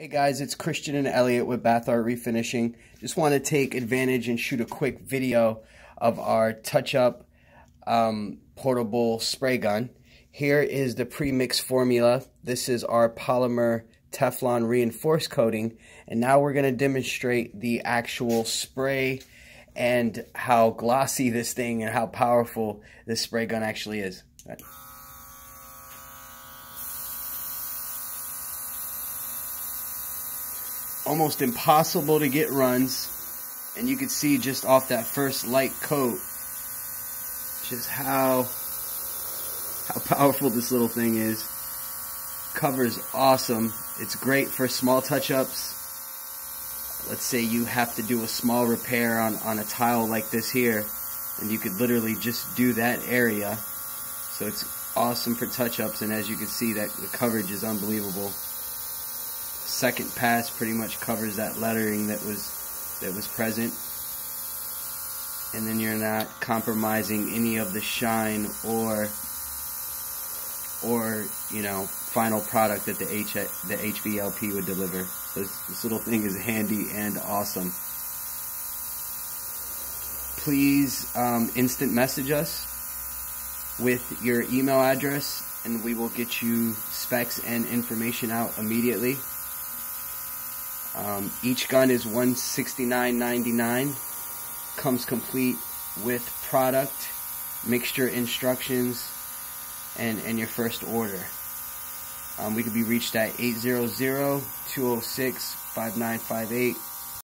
Hey guys, it's Christian and Elliot with Bath Art Refinishing. Just want to take advantage and shoot a quick video of our touch-up um, portable spray gun. Here is the pre-mix formula. This is our polymer Teflon reinforced coating. And now we're going to demonstrate the actual spray and how glossy this thing and how powerful this spray gun actually is. Almost impossible to get runs. And you can see just off that first light coat just how how powerful this little thing is. Covers awesome. It's great for small touch-ups let's say you have to do a small repair on, on a tile like this here, and you could literally just do that area. So it's awesome for touch-ups, and as you can see, that the coverage is unbelievable. Second pass pretty much covers that lettering that was that was present. And then you're not compromising any of the shine or or you know final product that the H the HVLP would deliver. So this, this little thing is handy and awesome. Please um, instant message us with your email address and we will get you specs and information out immediately. Um, each gun is $169.99. Comes complete with product, mixture instructions, and, and your first order. Um, we can be reached at 800-206-5958